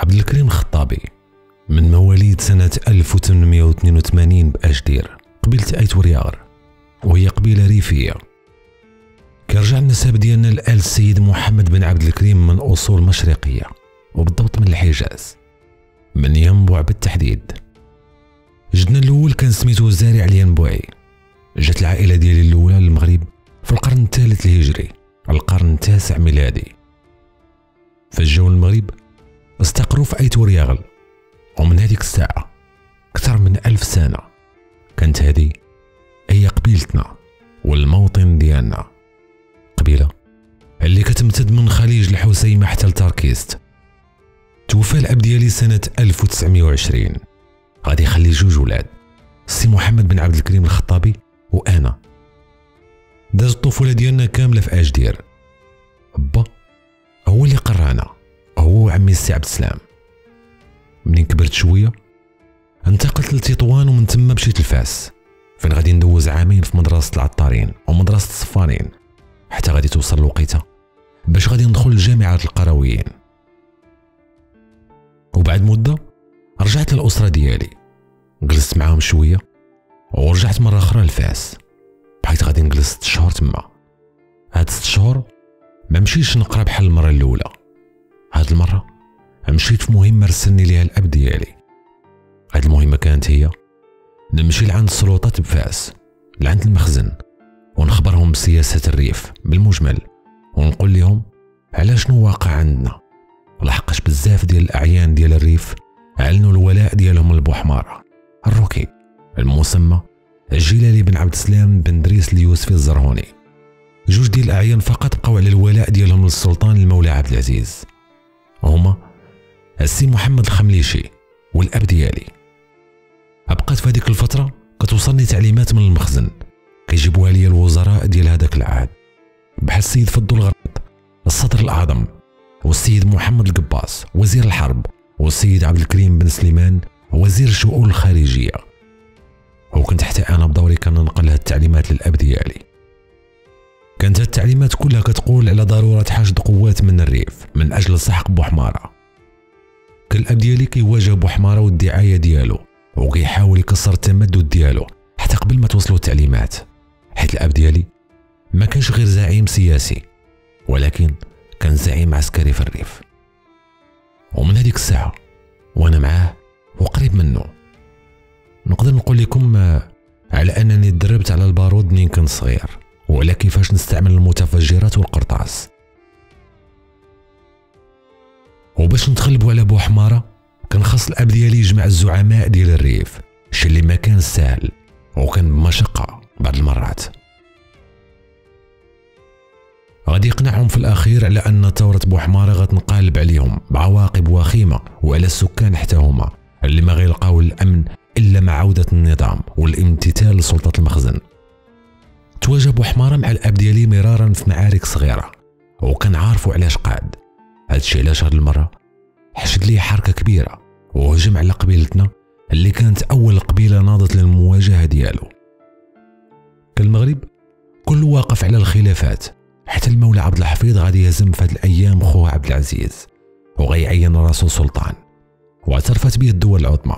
عبد الكريم الخطابي من مواليد سنة 1882 بأجدير قبيلة آيت ورياغر وهي قبيلة ريفية. كيرجع النسب ديالنا لآل السيد محمد بن عبد الكريم من أصول مشرقية وبالضبط من الحجاز من ينبع بالتحديد. جدنا الأول كان سميتو زارع الينبوعي. جات العائلة ديالي الأولى للمغرب في القرن الثالث الهجري القرن التاسع ميلادي. فجاو المغرب استقروا في أيت ورياغل ومن هذيك الساعة أكثر من ألف سنة كانت هذه هي قبيلتنا والموطن ديالنا. قبيلة اللي كتمتد من خليج الحسيمة حتى لتركيست. توفى الأب ديالي سنة 1920 غادي يخلي جوج ولاد سي محمد بن عبد الكريم الخطابي وأنا. داز الطفولة ديالنا كاملة في أجدير. با هو اللي قرانا. هو وعمي السي عبد السلام. منين كبرت شوية؟ انتقلت لتطوان ومن تما مشيت لفاس فين غادي ندوز عامين في مدرسة العطارين ومدرسة الصفارين حتى غادي توصل الوقيتة. باش غادي ندخل لجامعة القرويين. وبعد مدة رجعت للأسرة ديالي. جلست معاهم شوية ورجعت مرة أخرى لفاس بحيث غادي نجلس ست شهور تما. هاد ست شهور ما مشيتش نقرأ بحال المرة الأولى. هاد المرة مشيت في مهمة رسلني ليها الأب ديالي. هاد المهمة كانت هي نمشي لعند السلطات بفاس لعند المخزن ونخبرهم بسياسة الريف بالمجمل ونقول لهم على شنو واقع عندنا. لحقاش بزاف ديال الأعيان ديال الريف أعلنوا الولاء ديالهم لبوحمارة الروكي المسمى الجلالي بن عبد السلام بن دريس اليوسفي الزرهوني. جوج ديال الأعيان فقط بقاو على الولاء ديالهم للسلطان المولى عبد العزيز. هما السي محمد الخمليشي والأب ديالي. بقات في هذيك الفترة كتوصلني تعليمات من المخزن. كيجيبوها لي الوزراء ديال هذاك العهد. بحال السيد فضل الغرب الصدر الأعظم والسيد محمد القباص وزير الحرب والسيد عبد الكريم بن سليمان وزير الشؤون الخارجية. وكنت حتى أنا بدوري كننقل هاد التعليمات للأب ديالي. التعليمات كلها كتقول على ضرورة حشد قوات من الريف من أجل سحق بوحمارة كان الأب ديالي كيواجه بوحمارة والدعاية ديالو وكيحاول يكسر التمدد ديالو حتى قبل ما توصلوا التعليمات. حيت الأب ديالي ما كانش غير زعيم سياسي ولكن كان زعيم عسكري في الريف. ومن هذيك الساعة وأنا معاه وقريب منه. نقدر نقول لكم على أنني تدربت على البارود منين كنت صغير. وعلى كيفاش نستعمل المتفجرات والقرطاس. وباش نتغلبوا على بوحمارة كان خاص الأب ديالي يجمع الزعماء ديال الريف الشي اللي ما كان سهل وكان بمشقة بعض المرات. غادي يقنعهم في الأخير على أن ثورة بوحمارة غتنقلب عليهم بعواقب وخيمة وعلى السكان حتى هما اللي ما غيلقاو الأمن إلا مع عودة النظام والامتثال لسلطة المخزن. تواجه بوحمارة مع الأب ديالي مرارا في معارك صغيرة. وكان عارفو علاش قاد. هادشي علاش هاد المرة؟ حشد ليه حركة كبيرة. وهجم على قبيلتنا اللي كانت أول قبيلة ناضت للمواجهة ديالو. كان المغرب كله واقف على الخلافات. حتى المولى عبد الحفيظ غادي يهزم في هاد الأيام خوه عبد العزيز. وغيعين راسو سلطان. واعترفت به الدول العظمى.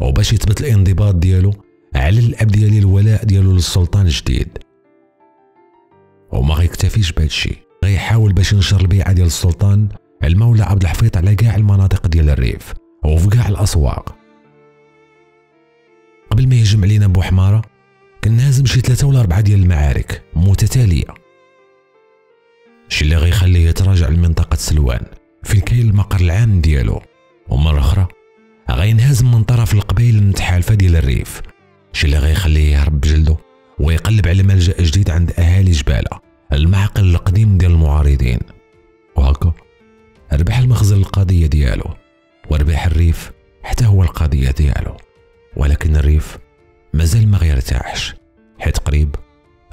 وباش يثبت الانضباط ديالو على الأب ديالي الولاء ديالو للسلطان الجديد. وما غيكتفيش بهادشي. غيحاول باش ينشر البيعة ديال السلطان المولى عبد الحفيظ على كاع المناطق ديال الريف وفي كاع الأسواق. قبل ما يهجم علينا بوحمارة كان هازم شي ثلاثة ولا أربعة ديال المعارك متتالية. شي اللي غيخليه يتراجع لمنطقة سلوان فين كاين المقر العام ديالو. ومرة أخرى غينهزم من طرف القبائل المتحالفة ديال الريف. شي اللي غيخليه يهرب بجلدو ويقلب على ملجأ جديد عند أهالي جبالة المعقل القديم ديال المعارضين. وهكا ربح المخزن القضية ديالو وربح الريف حتى هو القضية ديالو. ولكن الريف مازال ما غيرتاحش حيت قريب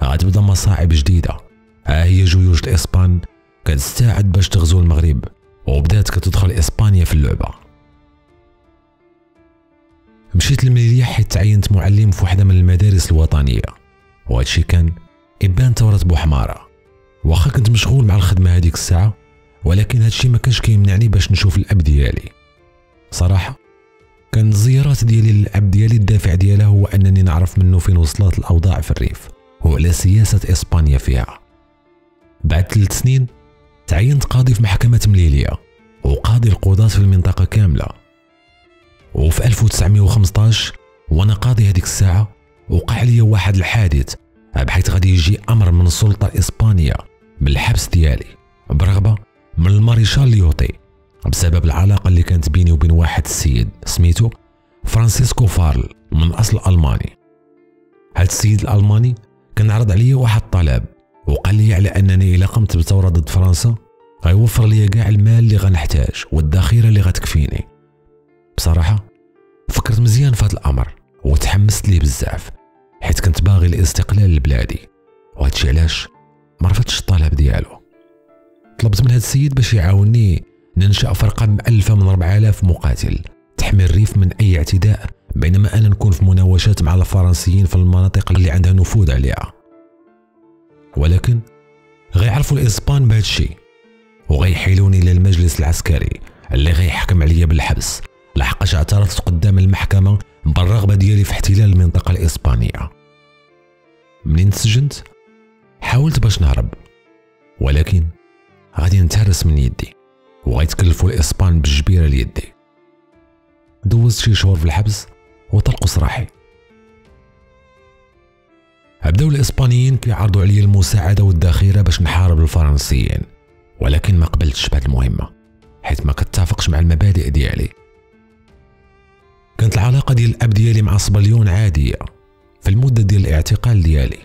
غتبدأ مصاعب جديدة. ها هي جيوش الإسبان كتستعد باش تغزو المغرب وبدات كتدخل إسبانيا في اللعبة. مشيت للمليح حيت تعينت معلم في وحدة من المدارس الوطنية. وهادشي كان إبان ثورة بوحمارة واخا كنت مشغول مع الخدمة هذيك الساعة ولكن هادشي ما كانش كيمنعني باش نشوف الأب ديالي. صراحة كان الزيارات ديالي للأب ديالي الدافع ديالها هو أنني نعرف منه فين وصلت الأوضاع في الريف وعلى سياسة إسبانيا فيها. بعد ثلاث سنين تعينت قاضي في محكمة مليلية وقاضي القضاة في المنطقة كاملة. وفي 1915 وأنا قاضي هذيك الساعة وقع لي واحد الحادث بحيث غادي يجي أمر من السلطه الاسبانيه بالحبس ديالي برغبة من الماريشال ليوطي بسبب العلاقة اللي كانت بيني وبين واحد السيد سميتو فرانسيسكو فارل من أصل ألماني. هاد السيد الألماني كان عرض عليا واحد الطلب وقال لي على أنني إلا قمت بثوره ضد فرنسا غيوفر لي كاع المال اللي غنحتاج والذخيرة اللي غتكفيني. بصراحة فكرت مزيان في هذا الأمر. وتحمست ليه بزاف حيت كنت باغي الاستقلال لبلادي. وهادشي علاش ما رفضتش الطلب ديالو. طلبت من هاد السيد باش يعاوني ننشأ فرقة مألفة من 4000 مقاتل تحمي الريف من أي اعتداء بينما أنا نكون في مناوشات مع الفرنسيين في المناطق اللي عندها نفوذ عليها. ولكن غيعرفوا الإسبان بهذا الشيء وغيحيلوني للمجلس العسكري اللي غيحكم عليا بالحبس. لحقاش اعترضت قدام المحكمة بالرغبة ديالي في احتلال المنطقة الإسبانية. منين تسجنت؟ حاولت باش نهرب ولكن غادي نتهرس من يدي وغيتكلفوا الإسبان بالجبيرة ليدي. دوزت شي شهور في الحبس وطلقوا سراحي. بداو الإسبانيين كيعرضوا عليا المساعدة والذخيرة باش نحارب الفرنسيين ولكن ما قبلتش بهذه المهمة حيث ما كتفقش مع المبادئ ديالي. كانت العلاقه ديال الاب ديالي مع صبليون عادية في المدة ديال الاعتقال ديالي.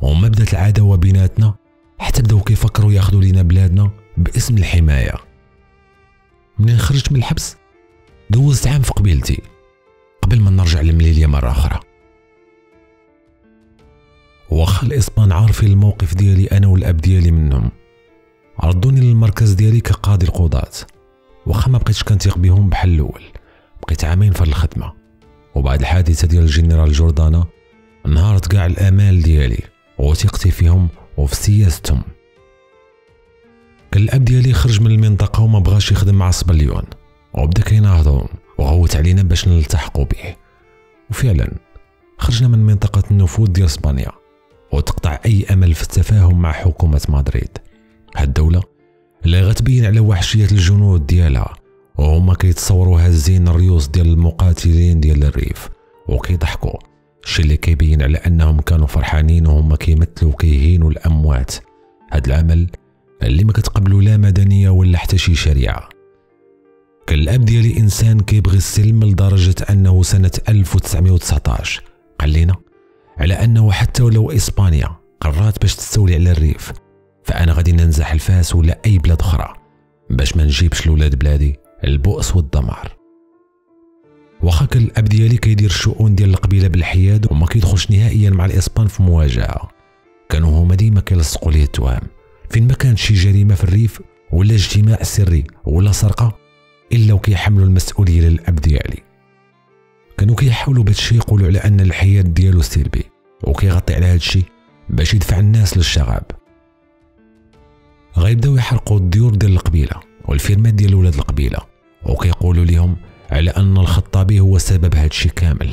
وما بدات العداوة بيناتنا حتى بداو كيفكروا ياخذوا لينا بلادنا باسم الحماية. منين خرجت من الحبس؟ دوزت عام في قبيلتي قبل ما نرجع لمليليا مرة أخرى. واخا الإسبان عارفين الموقف ديالي أنا والأب ديالي منهم. عرضوني للمركز ديالي كقاضي القضاة. واخا ما بقيتش كنتيق بهم بحال الأول بقيت عامين في الخدمة. وبعد الحادثة ديال الجنرال جوردانا انهارت كاع الآمال ديالي وثقتي فيهم وفي سياستهم. كان الأب ديالي خرج من المنطقة وما بغاش يخدم مع الصبليون وبدا كيناهضوا وغوت علينا باش نلتحقوا به. وفعلا خرجنا من منطقة النفوذ ديال إسبانيا وتقطع أي أمل في التفاهم مع حكومة مدريد. هاد الدولة اللي غتبين على وحشية الجنود ديالها وهما كيتصوروا هازين الريوس ديال المقاتلين ديال الريف وكيضحكوا. الشي اللي كيبين على أنهم كانوا فرحانين وهما كيمثلوا كيهينوا الأموات. هاد العمل اللي ما كتقبلو لا مدنية ولا حتى شي شريعة. كان الاب ديالي انسان كيبغي السلم لدرجة أنه سنة 1919 قال لنا على أنه حتى ولو إسبانيا قررت باش تستولي على الريف فأنا غادي ننزح لفاس ولا أي بلاد أخرى. باش ما نجيبش لولاد بلادي. البؤس والدمار. واخا كان الأب ديالي كيدير الشؤون ديال القبيلة بالحياد وما كيدخلش نهائيا مع الإسبان في مواجهة. كانوا هما ديما كيلصقوا ليه التهم فين ما كانت شي جريمة في الريف ولا اجتماع سري ولا سرقة إلا وكيحملوا المسؤولية للأب ديالي. كانوا كيحاولوا بهادشي يقولوا على أن الحياد ديالو سلبي وكيغطي على هادشي باش يدفع الناس للشغب غيبداو يحرقوا الديور ديال القبيلة والفيرمات ديال ولاد القبيلة. وكيقولوا لهم على أن الخطابي هو سبب هادشي كامل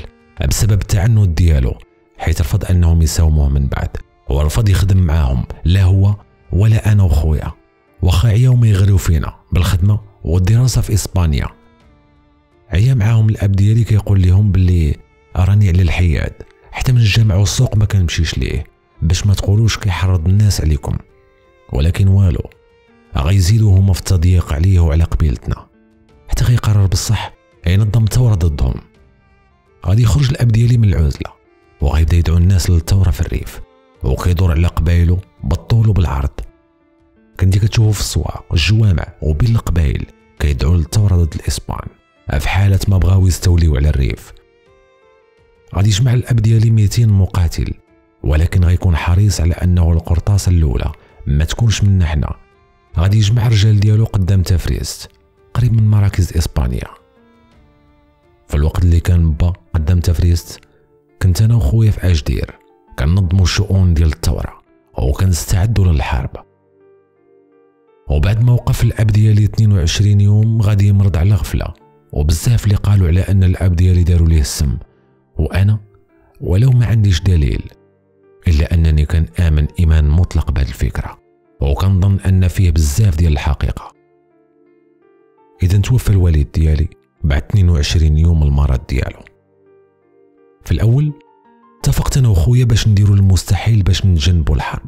بسبب التعنت ديالو حيث رفض أنهم يساوموه من بعد ورفض يخدم معاهم لا هو ولا أنا وخويا. واخا عياو ما يغريو فينا بالخدمة والدراسة في إسبانيا. عيا معاهم الأب ديالي كيقول لهم باللي راني على الحياد حتى من الجامع والسوق ما كنمشيش ليه باش ما تقولوش كيحرض الناس عليكم. ولكن والو غيزيدوا هما في التضييق عليه وعلى قبيلتنا. حتى غيقرر بالصح ينظم ثوره ضدهم. غادي يخرج الأب ديالي من العزلة وغيبدا يدعو الناس للثورة في الريف وكيدور على قبايلو بالطول وبالعرض. كنتي كتشوفو في السواق الجوامع وبين القبايل كيدعو للثورة ضد الإسبان. في حالة ما بغاو يستوليو على الريف. غادي يجمع الأب ديالي 200 مقاتل ولكن غيكون حريص على أنه القرطاسة الأولى ما تكونش منا حنا. غادي يجمع الرجال ديالو قدام تافريست قريب من مراكز إسبانيا. في الوقت اللي كان با قدام تافريست كنت أنا وخويا في أجدير. كننظموا الشؤون ديال الثورة وكنستعدوا للحرب. وبعد ما وقف الأب ديالي 22 يوم غادي يمرض على غفلة. وبزاف اللي قالوا على أن الأب ديالي داروا ليه السم. وأنا ولو ما عنديش دليل إلا أنني كان آمن إيمان مطلق بهذه الفكرة. وكنظن أن فيه بزاف ديال الحقيقة. إذا توفى الوالد ديالي بعد 22 يوم المرض ديالو. في الأول اتفقت أنا وخويا باش نديرو المستحيل باش نتجنبوا الحرب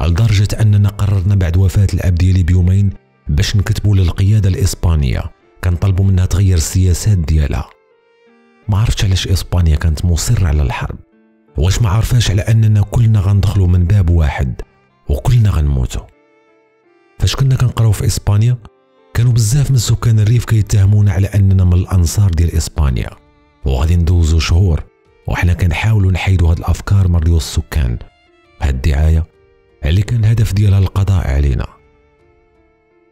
لدرجة أننا قررنا بعد وفاة الأب ديالي بيومين باش نكتبوا للقيادة الإسبانية كنطلبوا منها تغير السياسات ديالها. ما عرفتش علاش إسبانيا كانت مصرة على الحرب واش ما عرفاش على أننا كلنا غندخلوا من باب واحد وكلنا غنموتوا فاش كنا كنقراو في إسبانيا كانوا بزاف من سكان الريف كيتهمونا على أننا من الأنصار ديال إسبانيا. وغادي ندوزو شهور وحنا كنحاولوا نحيدوا هاد الأفكار من ريوس السكان. هاد الدعاية اللي كان الهدف ديالها القضاء علينا.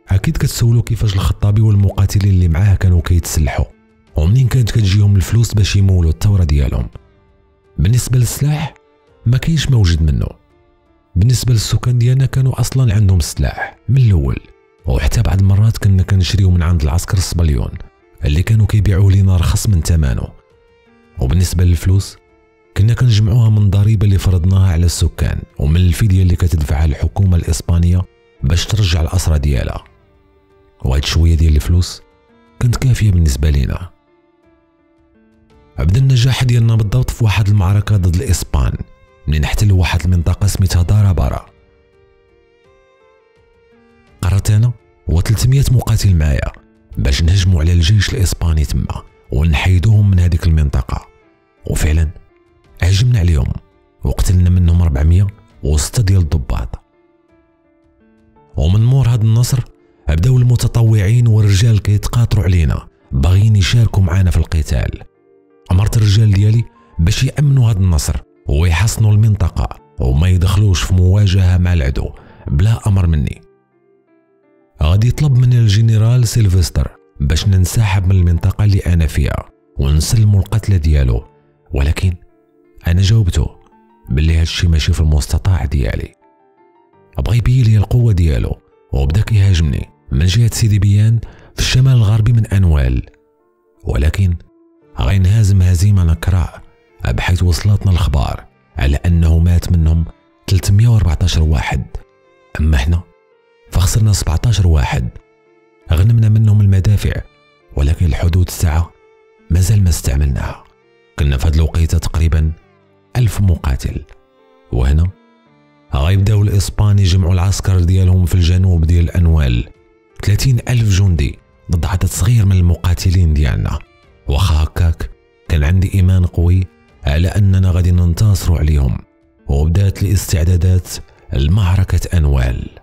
أكيد كتسولوا كيفاش الخطابي والمقاتلين اللي معاه كانوا كيتسلحوا. ومنين كانت كتجيهم الفلوس باش يمولوا الثورة ديالهم؟ بالنسبة للسلاح ما كاينش موجود منه. بالنسبة للسكان ديالنا كانوا أصلا عندهم السلاح من الأول. وحتى بعض المرات كنا كنشريو من عند العسكر الصبليون اللي كانوا كيبيعوه لينا رخص من ثمنه وبالنسبة للفلوس كنا كنجمعوها من ضريبة اللي فرضناها على السكان ومن الفديه اللي كتدفعها الحكومة الإسبانية باش ترجع الاسرى ديالها. وهاد شوية ديال الفلوس كانت كافية بالنسبة لينا. بدا النجاح ديالنا بالضبط في واحد المعركة ضد الإسبان منين احتلوا واحد المنطقة سميتها دارا أنا و 300 مقاتل معايا باش نهجموا على الجيش الإسباني تما ونحيدوهم من هذيك المنطقة. وفعلا هجمنا عليهم. وقتلنا منهم 400 وستة ديال الضباط. ومن مور هاد النصر بداو المتطوعين والرجال كيتقاطروا علينا. باغيين يشاركوا معانا في القتال. أمرت الرجال ديالي باش يأمنوا هاد النصر ويحصنوا المنطقة وما يدخلوش في مواجهة مع العدو. بلا أمر مني. غادي يطلب من الجنرال سيلفستر باش ننسحب من المنطقة اللي أنا فيها ونسلموا القتلى ديالو. ولكن أنا جاوبته باللي هادشي ماشي في المستطاع ديالي. بغا يبين لي القوة ديالو وبدا كيهاجمني من جهة سيدي بيان في الشمال الغربي من أنوال. ولكن غينهزم هزيمة نكراء بحيث وصلتنا الأخبار على أنه مات منهم 314 واحد. أما إحنا فخسرنا 17 واحد. غنمنا منهم المدافع ولكن الحدود الساعة مازال ما استعملناها. كنا في هذه الوقيتة تقريبا ألف مقاتل. وهنا غيبداو الإسبان يجمعوا العسكر ديالهم في الجنوب ديال الأنوال. 30 ألف جندي ضد عدد صغير من المقاتلين ديالنا. واخا هكاك كان عندي إيمان قوي على أننا غادي ننتصروا عليهم. وبدأت الاستعدادات لمعركة أنوال.